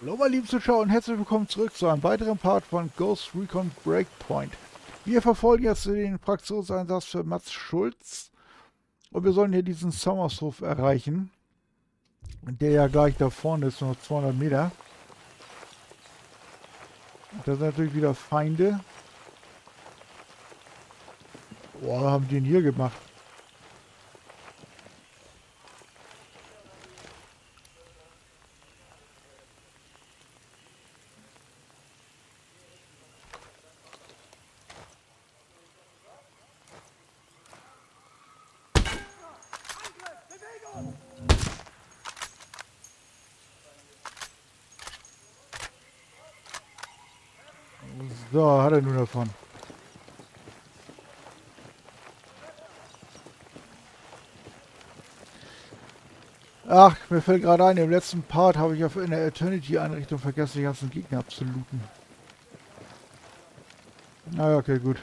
Hallo meine lieben Zuschauer und herzlich willkommen zurück zu einem weiteren Part von Ghost Recon Breakpoint. Wir verfolgen jetzt den Fraktionseinsatz für Mats Schulz und wir sollen hier diesen Sommershof erreichen. Der ja gleich da vorne ist, noch 200 Meter. Da sind natürlich wieder Feinde. Boah, haben die denn hier gemacht? So, hat er nun davon. Ach, mir fällt gerade ein, im letzten Part habe ich auf in der Eternity-Einrichtung vergessen, die ganzen Gegner absoluten. Naja, okay, gut.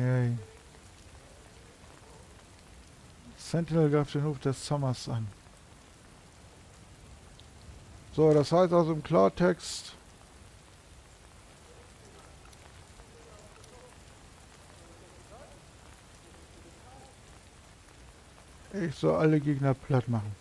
Okay. Sentinel greift den Hof des Sommers an. So, das heißt also im Klartext... Ich soll alle Gegner platt machen.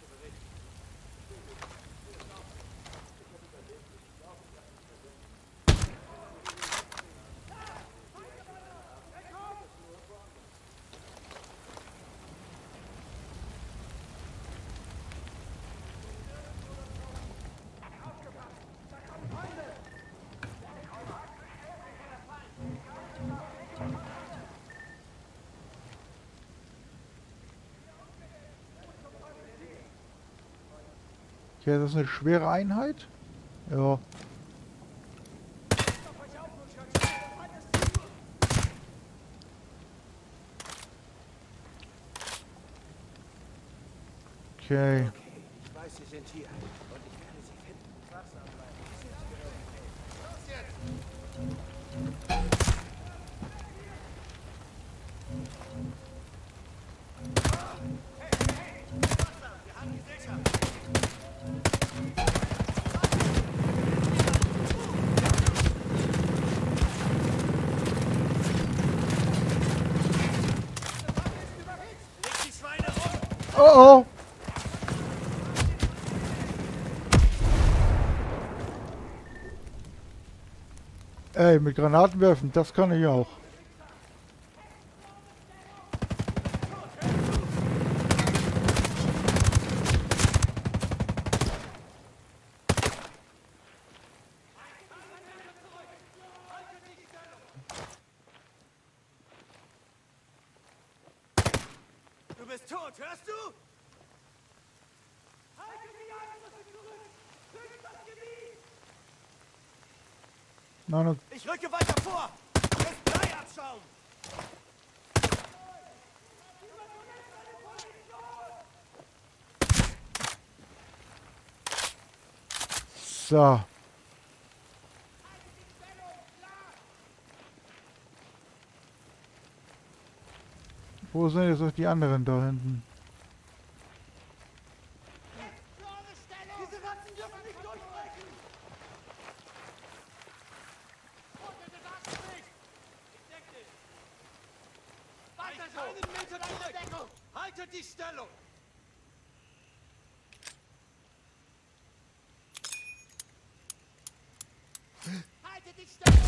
Okay, das ist eine schwere Einheit. Ja. Okay. Ich weiß, Sie sind hier und ich werde Sie finden. Wachsam bleiben. Los jetzt! Oh oh! Ey, mit Granaten werfen, das kann ich auch. Du bist tot, hörst du? Nein, und Ich rücke weiter vor! Hier ist Bleiabschaum! So. Wo sind jetzt noch die anderen da hinten? Diese Ratten dürfen nicht durchbrechen! Weiter so! Einen Meter zurück! Haltet die Stellung! Haltet die Stellung!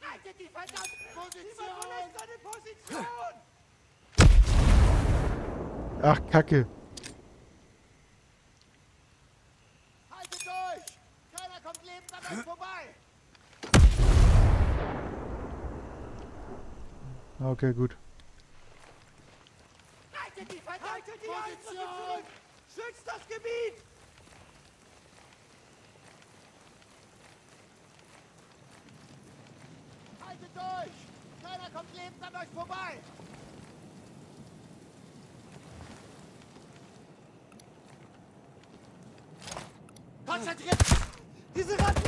Haltet die verdammte Position! Niemand verlässt seine Position! Ach, Kacke. Haltet durch! Keiner kommt lebend an euch vorbei! Okay, gut. Haltet die Position! Schützt das Gebiet! Haltet durch! Keiner kommt lebend an euch vorbei! Konzentriert! Diese Ratten!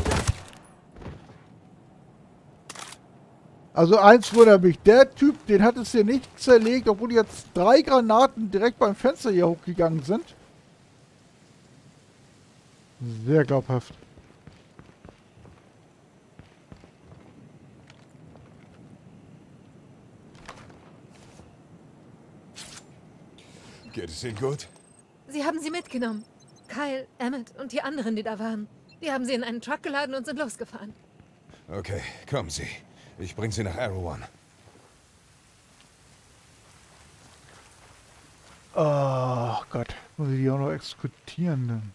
Also eins wundert mich, der Typ, den hat es hier nicht zerlegt, obwohl jetzt drei Granaten direkt beim Fenster hier hochgegangen sind. Sehr glaubhaft. Geht es Ihnen gut? Sie haben sie mitgenommen. Kyle, Emmett und die anderen, die da waren. Wir haben sie in einen Truck geladen und sind losgefahren. Okay, kommen Sie. Ich bringe Sie nach Arrow One. Oh Gott, muss ich die auch noch exekutieren dann?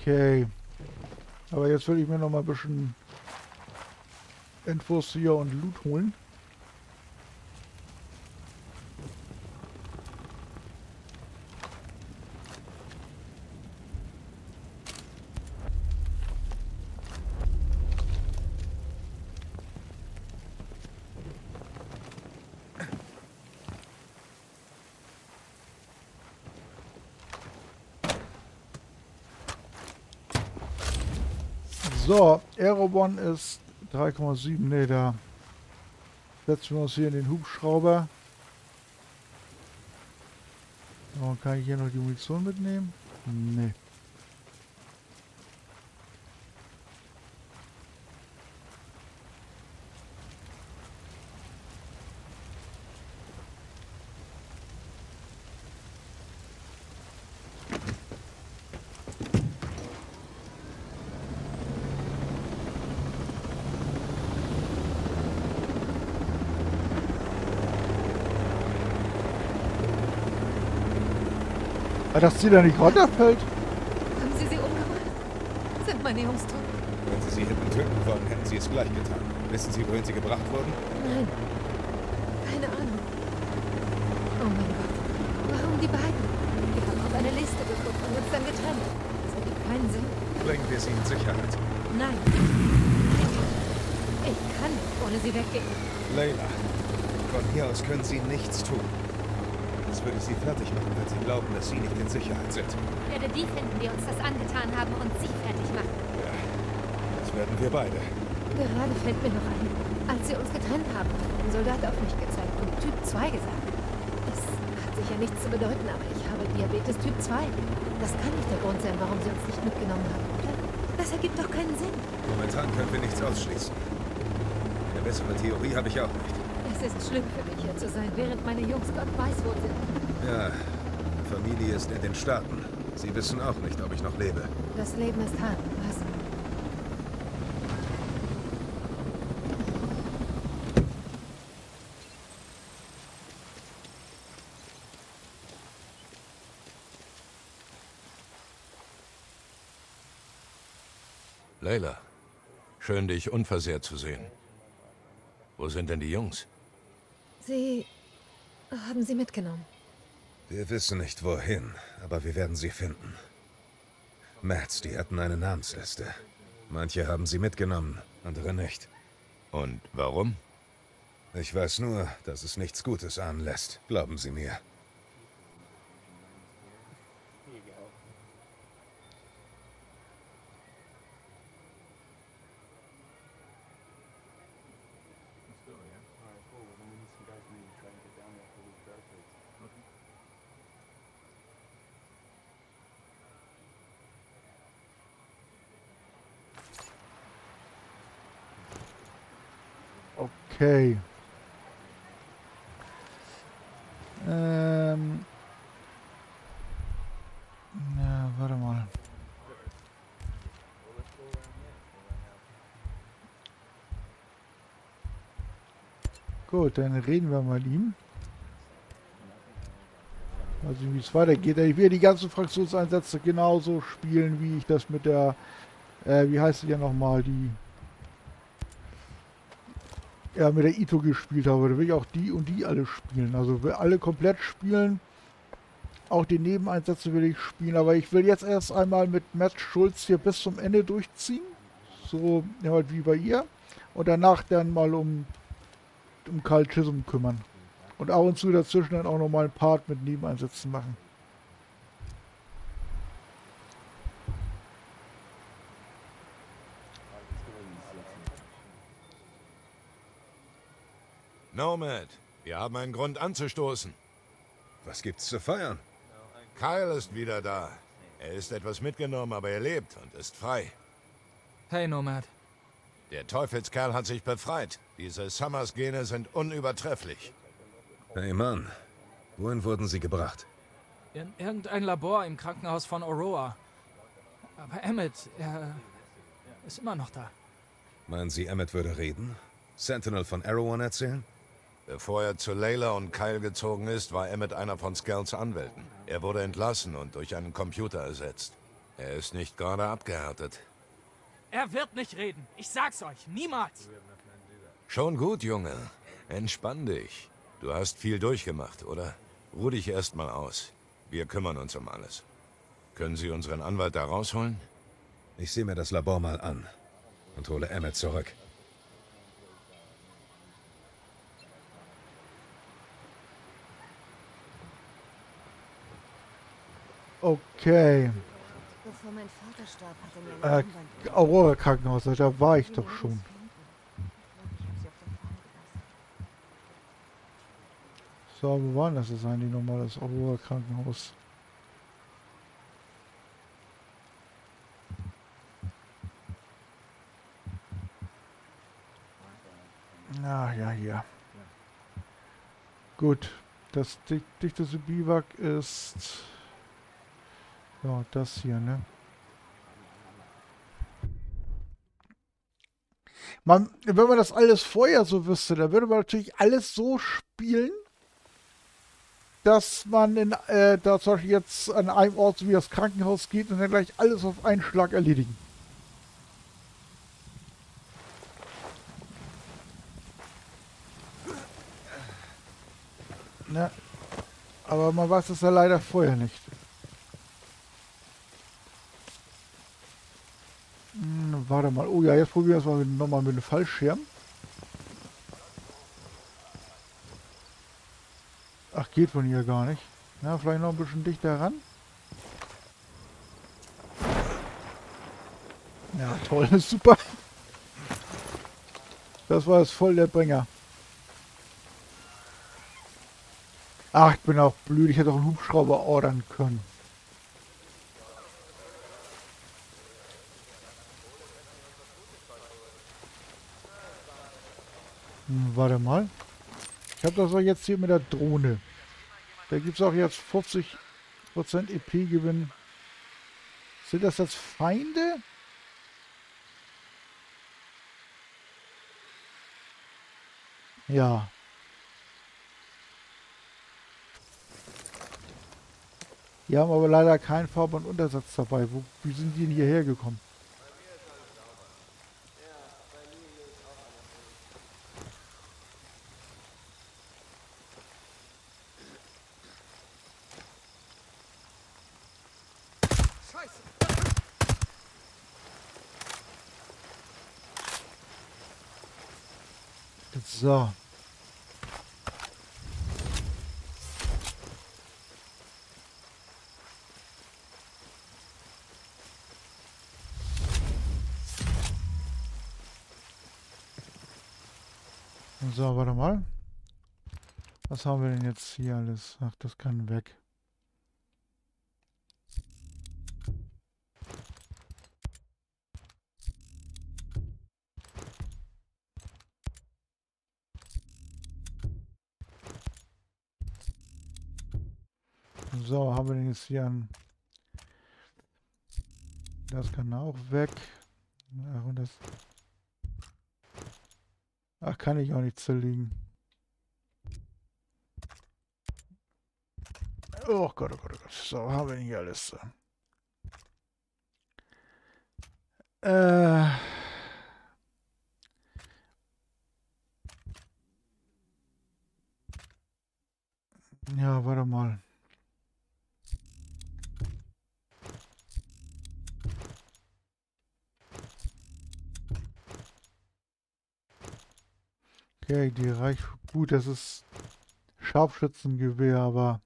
Okay. Aber jetzt will ich mir noch mal ein bisschen Infos hier und Loot holen. So, Aerobon ist 3,7. Ne, da setzen wir uns hier in den Hubschrauber. So, kann ich hier noch die Munition mitnehmen? Nee. Weil das Ziel da nicht runterfällt. Haben Sie sie umgebracht? Sind meine Jungs tot? Wenn Sie sie hätten töten wollen, hätten Sie es gleich getan. Wissen Sie, wohin Sie gebracht wurden? Nein. Keine Ahnung. Oh mein Gott. Warum die beiden? Wir haben auf eine Liste geguckt und uns dann getrennt. Das ergibt keinen Sinn. Bringen wir Sie in Sicherheit. Nein. Ich kann nicht ohne sie weggehen. Layla, von hier aus können Sie nichts tun. Das würde Sie fertig machen, wenn Sie glauben, dass Sie nicht in Sicherheit sind. Ich werde die finden, die uns das angetan haben und sie fertig machen. Ja, das werden wir beide. Gerade fällt mir noch ein. Als sie uns getrennt haben, hat ein Soldat auf mich gezeigt und Typ 2 gesagt. Das hat sicher nichts zu bedeuten, aber ich habe Diabetes Typ 2. Das kann nicht der Grund sein, warum sie uns nicht mitgenommen haben, oder? Das ergibt doch keinen Sinn. Momentan können wir nichts ausschließen. Eine bessere Theorie habe ich auch nicht. Es ist schlimm für mich hier zu sein, während meine Jungs Gott weiß, wo sind. Ja, Familie ist in den Staaten. Sie wissen auch nicht, ob ich noch lebe. Das Leben ist hart, was? Leila, schön dich unversehrt zu sehen. Wo sind denn die Jungs? Sie haben sie mitgenommen. Wir wissen nicht wohin, aber wir werden sie finden. Mats, die hatten eine Namensliste. Manche haben sie mitgenommen, andere nicht. Und warum? Ich weiß nur, dass es nichts Gutes ahnen lässt. Glauben Sie mir. Okay. Ähm. Ja, warte mal. Gut, dann reden wir mal ihm. Also wie es weitergeht. Ich will die ganzen Fraktionseinsätze genauso spielen, wie ich das mit der, äh, wie heißt sie ja nochmal, die ja, mit der Ito gespielt habe. Da will ich auch die und die alle spielen. Also will alle komplett spielen. Auch die Nebeneinsätze will ich spielen. Aber ich will jetzt erst einmal mit Matt Schulz hier bis zum Ende durchziehen. So ja, halt wie bei ihr. Und danach dann mal um, um Karl Chisholm kümmern. Und ab und zu dazwischen dann auch nochmal einen Part mit Nebeneinsätzen machen. Nomad, wir haben einen Grund anzustoßen. Was gibt's zu feiern? Kyle ist wieder da. Er ist etwas mitgenommen, aber er lebt und ist frei. Hey, Nomad. Der Teufelskerl hat sich befreit. Diese Summers-Gene sind unübertrefflich. Hey Mann, wohin wurden sie gebracht? In irgendein Labor im Krankenhaus von Aurora. Aber Emmett, er ist immer noch da. Meinen Sie, Emmett würde reden? Sentinel von Erewhon erzählen? Bevor er zu Layla und Kyle gezogen ist, war Emmett einer von Scales Anwälten. Er wurde entlassen und durch einen Computer ersetzt. Er ist nicht gerade abgehärtet. Er wird nicht reden. Ich sag's euch. Niemals. Schon gut, Junge. Entspann dich. Du hast viel durchgemacht, oder? Ruh dich erstmal aus. Wir kümmern uns um alles. Können Sie unseren Anwalt da rausholen? Ich sehe mir das Labor mal an und hole Emmett zurück. Okay. Bevor mein Vater starb, hat er mir Äh, Aurora Krankenhaus, da war ich doch schon. So, wo war denn das jetzt eigentlich nochmal, das Aurora Krankenhaus? Na ja, hier. Gut, das dichteste Biwak ist... Ja, das hier, ne? Man, wenn man das alles vorher so wüsste, dann würde man natürlich alles so spielen, dass man in, äh, da zum Beispiel jetzt an einem Ort so wie das Krankenhaus geht und dann gleich alles auf einen Schlag erledigen. Ne? Aber man weiß es ja leider vorher nicht. Hm, warte mal. Oh ja, jetzt probieren wir es mal nochmal mit dem Fallschirm. Ach, geht von hier gar nicht. Na, vielleicht noch ein bisschen dichter ran. Ja, toll, super. Das war jetzt voll der Bringer. Ach, ich bin auch blöd. Ich hätte auch einen Hubschrauber ordern können. Warte mal. Ich habe das doch jetzt hier mit der Drohne. Da gibt es auch jetzt 50% EP-Gewinn. Sind das jetzt Feinde? Ja. Die haben aber leider keinen Fahrbahn-Untersatz dabei. Wo, wie sind die denn hierher gekommen? So. So, warte mal. Was haben wir denn jetzt hier alles? Ach, das kann weg. reduzieren. Das kann auch weg. Ach, und das... Ach, kann ich auch nicht zerlegen. Oh Gott, oh Gott, oh Gott. So, haben wir denn hier alles? Äh... Ja, warte mal. Okay, die reicht gut, das ist Scharfschützengewehr, aber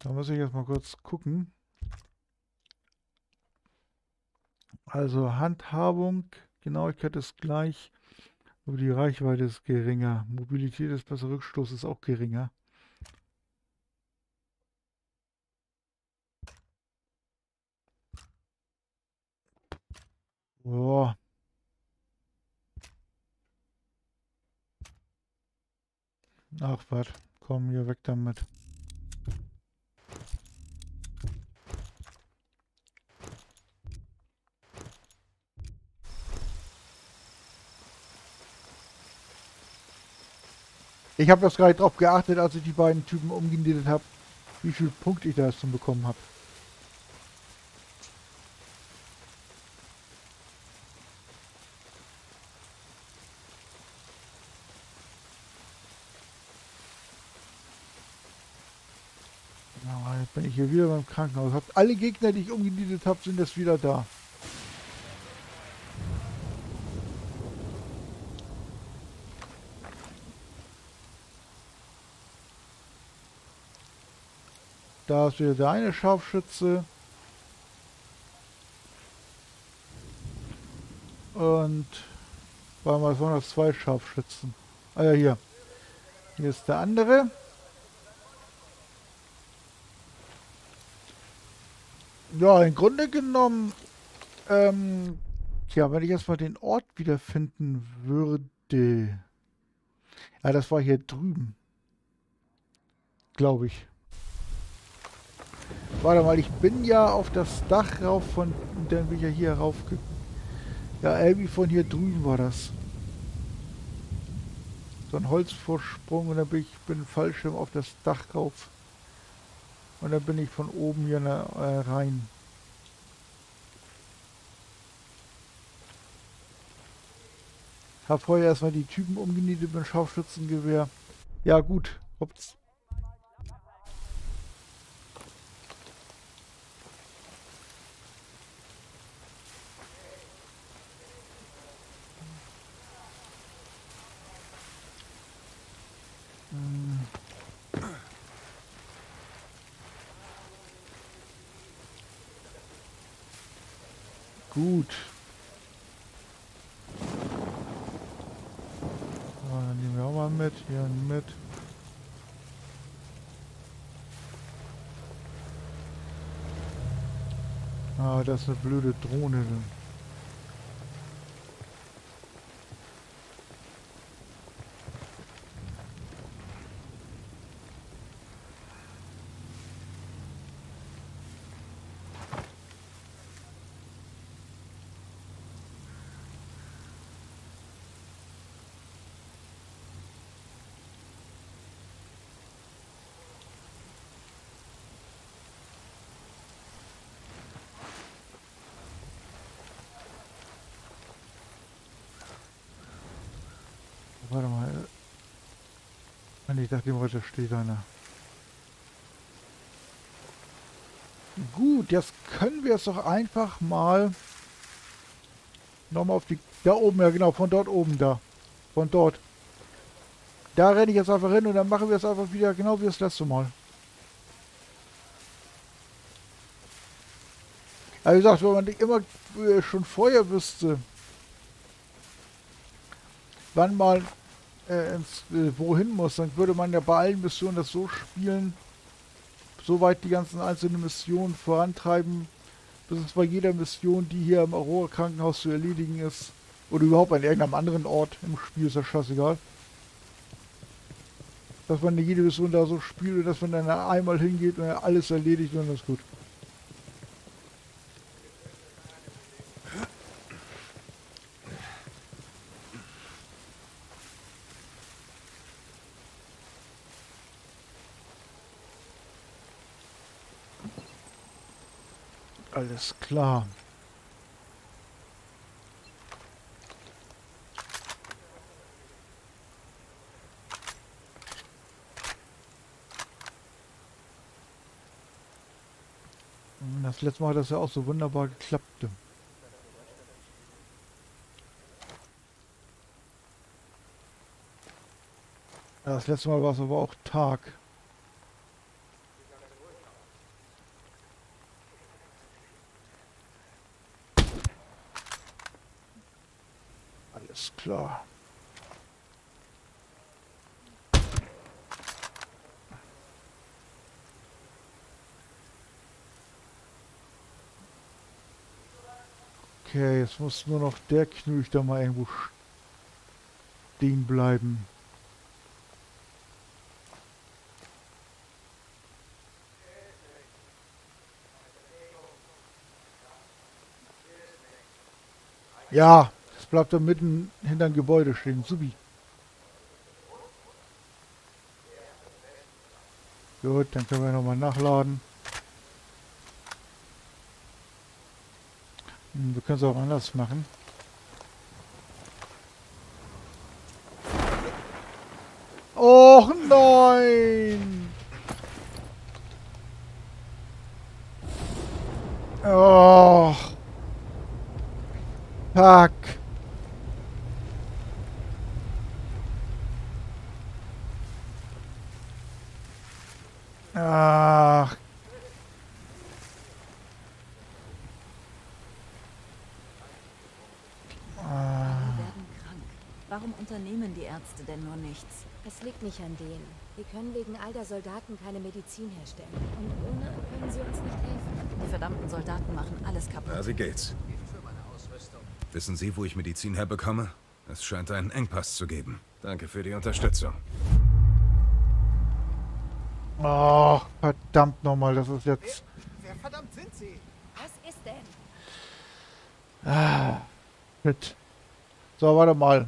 Da muss ich jetzt mal kurz gucken. Also Handhabung, Genauigkeit ist gleich, aber die Reichweite ist geringer. Mobilität ist besser, Rückstoß ist auch geringer. Boah. Ach was, komm hier weg damit. Ich habe das gerade drauf geachtet, als ich die beiden Typen umgenietet habe, wie viel Punkte ich da jetzt bekommen habe. Bin ich hier wieder beim Krankenhaus. Alle Gegner, die ich umgenietet habe, sind jetzt wieder da. Da ist wieder der eine Scharfschütze. Und war mal so noch zwei Scharfschützen. Ah ja, hier. Hier ist der andere. Ja, im Grunde genommen, ähm, tja, wenn ich erstmal den Ort wiederfinden würde. Ja, das war hier drüben. Glaube ich. Warte mal, ich bin ja auf das Dach rauf von... Dann bin ich ja hier rauf... Ja, irgendwie von hier drüben war das. So ein Holzvorsprung und dann bin ich bin Fallschirm auf das Dach rauf. Und dann bin ich von oben hier äh, rein. Hab vorher erstmal die Typen umgenietet mit dem Scharfschützengewehr. Ja gut, ups. Gut. Dann nehmen wir auch mal mit. Hier mit. Ah, das ist eine blöde Drohne. Warte mal. Ich dachte, heute steht einer. Gut, jetzt können wir es doch einfach mal nochmal auf die... Da oben, ja genau, von dort oben da. Von dort. Da renne ich jetzt einfach hin und dann machen wir es einfach wieder genau wie das letzte Mal. Aber wie gesagt, wenn man nicht immer äh, schon vorher wüsste, wann mal äh, ins, äh, wohin muss, dann würde man ja bei allen Missionen das so spielen, soweit die ganzen einzelnen Missionen vorantreiben, bis es bei jeder Mission, die hier im Aurora Krankenhaus zu erledigen ist, oder überhaupt an irgendeinem anderen Ort im Spiel, ist ja scheißegal. Dass man jede Mission da so spielt, dass man dann einmal hingeht und alles erledigt und dann ist gut. Alles klar. Das letzte Mal hat das ja auch so wunderbar geklappt. Das letzte Mal war es aber auch Tag. Alles klar. Okay, jetzt muss nur noch der Knüch da mal irgendwo stehen bleiben. Ja, es bleibt da mitten hinterm Gebäude stehen. Subi. Gut, dann können wir nochmal nachladen. Wir können es auch anders machen. Och nein! Oh. Fuck. Ach. Wir werden krank. Warum unternehmen die Ärzte denn nur nichts? Es liegt nicht an denen. Wir können wegen all der Soldaten keine Medizin herstellen. Und ohne können sie uns nicht helfen. Die verdammten Soldaten machen alles kaputt. Na, wie geht's? Wissen Sie, wo ich Medizin herbekomme? Es scheint einen Engpass zu geben. Danke für die Unterstützung. Oh, verdammt nochmal, das ist jetzt... Wer verdammt sind Sie? Was ist denn? Shit. So, warte mal.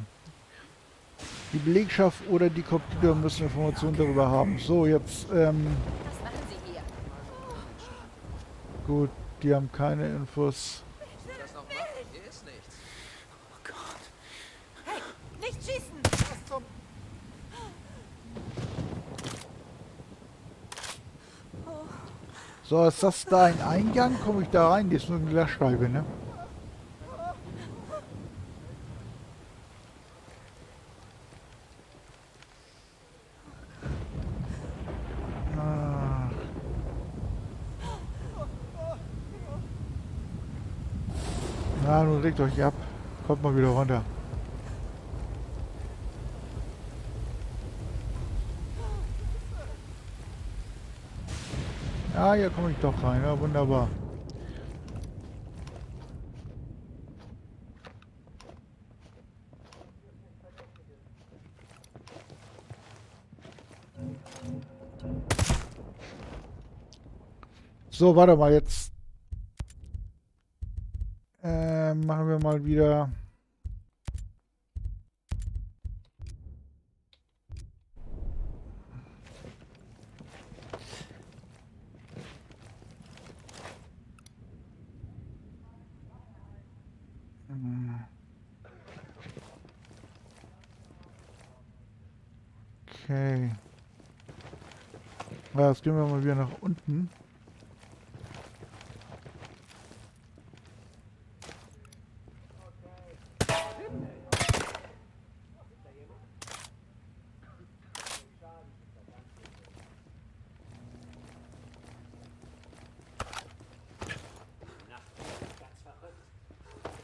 Die Belegschaft oder die Computer müssen Informationen darüber haben. So, jetzt, ähm, gut, die haben keine Infos. Zum... So, ist das da ein Eingang? Komme ich da rein? Die ist nur eine Glasscheibe, ne? Legt euch ab. Kommt mal wieder runter. Ja, hier komme ich doch rein. Ja, wunderbar. So, warte mal, jetzt äh, machen wir mal wieder... Okay. Ja, jetzt gehen wir mal wieder nach unten.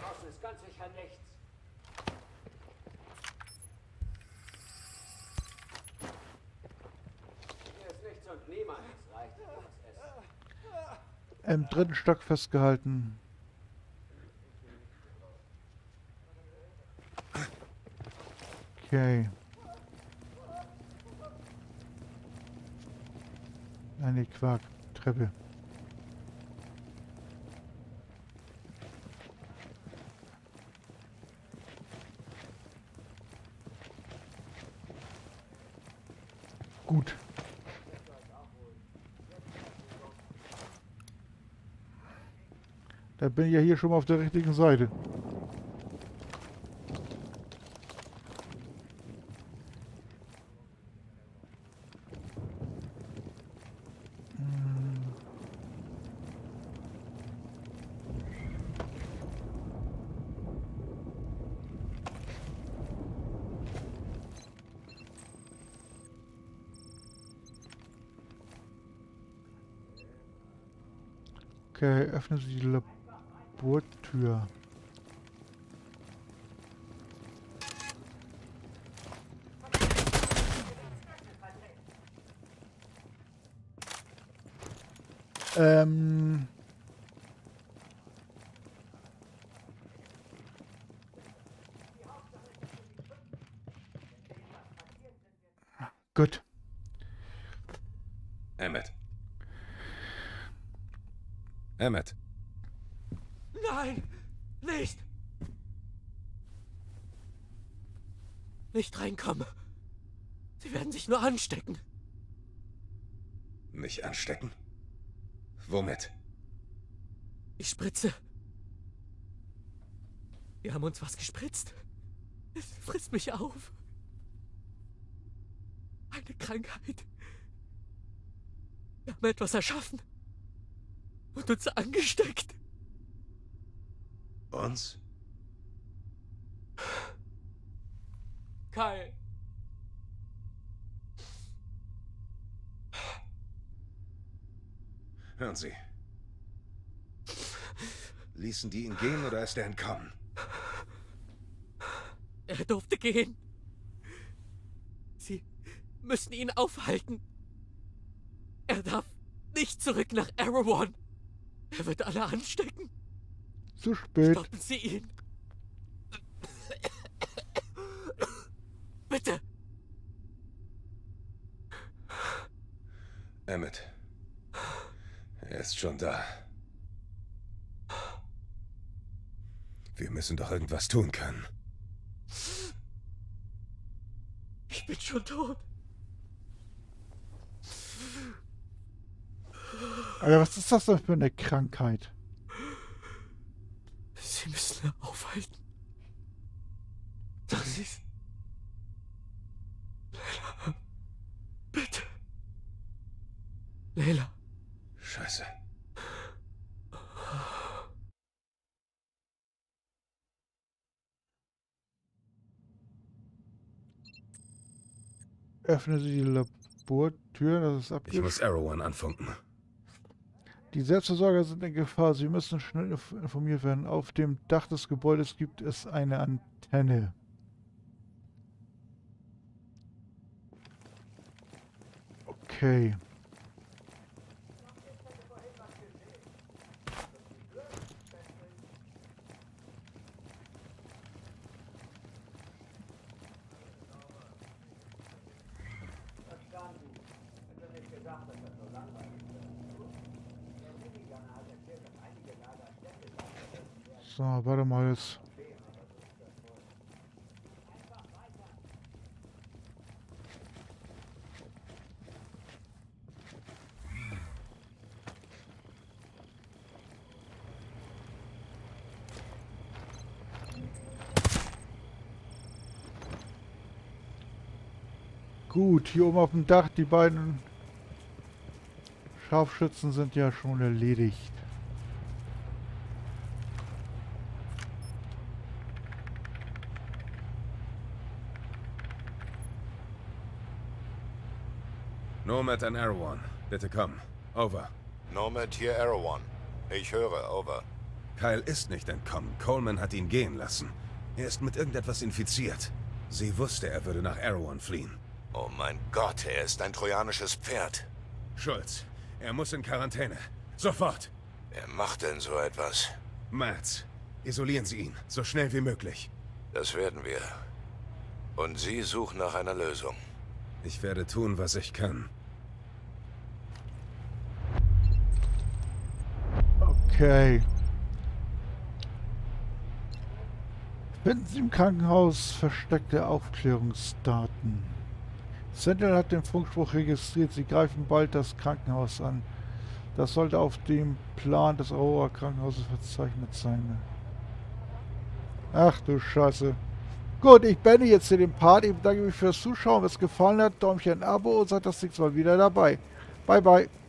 Draußen ist ganz sicher nichts. Hier ist nichts und niemand. Es reicht. Das Essen. Im dritten Stock festgehalten. Okay. Eine Quark. Treppe. Gut. Da bin ja hier schon mal auf der richtigen Seite. Okay, öffnen Sie die Labortür. Ähm... Gut. Emmett. Emmett. Nein! Nicht! Nicht reinkommen. Sie werden sich nur anstecken. Mich anstecken? Womit? Ich spritze. Wir haben uns was gespritzt. Es frisst mich auf. Eine Krankheit. Wir haben etwas erschaffen. Und uns angesteckt. Uns? Kyle. Hören Sie. Ließen die ihn gehen oder ist er entkommen? Er durfte gehen. Sie müssen ihn aufhalten. Er darf nicht zurück nach Erewhon. Er wird alle anstecken. Zu spät. Stoppen Sie ihn. Bitte. Emmett. Er ist schon da. Wir müssen doch irgendwas tun können. Ich bin schon tot. Alter, was ist das denn für eine Krankheit? Sie müssen aufhalten. Sagen Sie es. Leila. Bitte. Leila. Scheiße. Öffnen Sie die Labortür, das ist Ich abgeschlossen. muss Arrowan anfunken. Die Selbstversorger sind in Gefahr. Sie müssen schnell inf- informiert werden. Auf dem Dach des Gebäudes gibt es eine Antenne. Okay. So, warte mal jetzt. Gut, hier oben auf dem Dach, die beiden Scharfschützen sind ja schon erledigt. Nomad an Arrowan. Bitte komm. Over. Nomad hier Erewhon. Ich höre, over. Kyle ist nicht entkommen. Coleman hat ihn gehen lassen. Er ist mit irgendetwas infiziert. Sie wusste, er würde nach Arrowan fliehen. Oh mein Gott, er ist ein trojanisches Pferd. Schulz, er muss in Quarantäne. Sofort. Wer macht denn so etwas? Mats, isolieren Sie ihn. So schnell wie möglich. Das werden wir. Und Sie suchen nach einer Lösung. Ich werde tun, was ich kann. Okay. Finden Sie im Krankenhaus versteckte Aufklärungsdaten. Sentinel hat den Funkspruch registriert. Sie greifen bald das Krankenhaus an. Das sollte auf dem Plan des Aurora Krankenhauses verzeichnet sein. Ach du Scheiße. Gut, ich beende jetzt hier den Part. Ich bedanke mich fürs Zuschauen. Wenn es gefallen hat, Däumchen, Abo und seid das nächste Mal wieder dabei. Bye, bye.